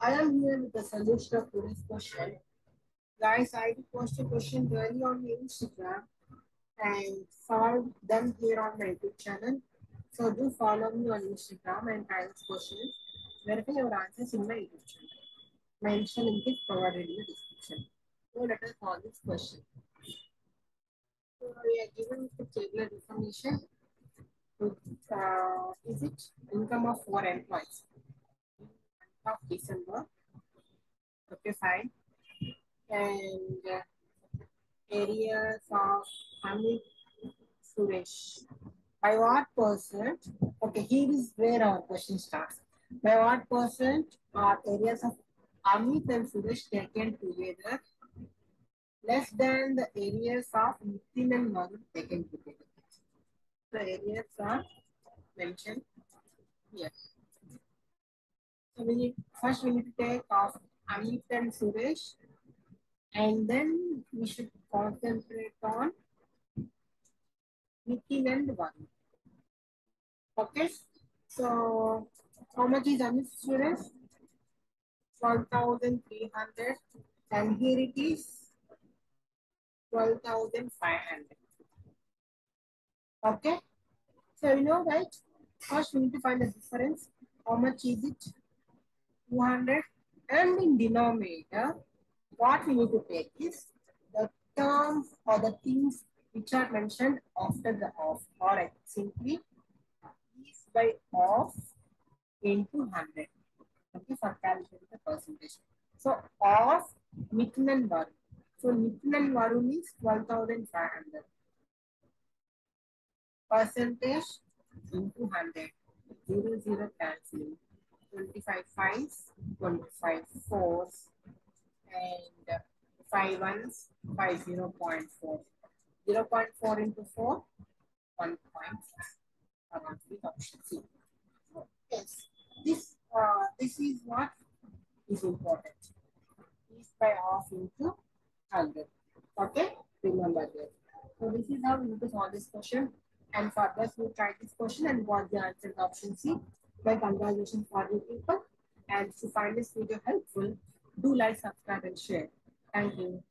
I am here with the solution of today's question. Guys, I did post a question early on my Instagram and solve them here on my YouTube channel. So do follow me on Instagram and answer questions. Verify your answers in my YouTube channel. Mention link is provided in the description. So let us solve this question. So we are given the table information. Uh, is it income of four employees? Of December. Okay, fine. And uh, areas of Amit Suresh. By what percent? Okay, here is where our question starts. By what percent are areas of Amit and Suresh taken together less than the areas of Nitin and Madhu taken together? The areas are mentioned here. So we need, first we need to take off Amit and Suresh and then we should concentrate on Nitin and Varun. Okay, so how much is Amit Suresh? 12,300 and here it is 12,500. Okay, so you know right, first we need to find the difference. How much is it? 200 and in denominator what we need to take is the terms or the things which are mentioned after the of. Or simply uh, is by of into 100 okay for calculating the percentage. So of Nitin and Varun. So Nitin and Varun is 12,500 percentage into 100 zero zero cancelling 25 fives, 25 fours, and 5 ones, 5 0 0.4. 0 0.4 into 4, 1.6. Around option C. Yes, this, uh, this is what is important. Is by half into 100. Okay, remember that. So this is how we need solve this question. And for this, we try this question and got the answer is option C. My congratulations for you people. And if you find this video helpful, do like, subscribe, and share. Thank you.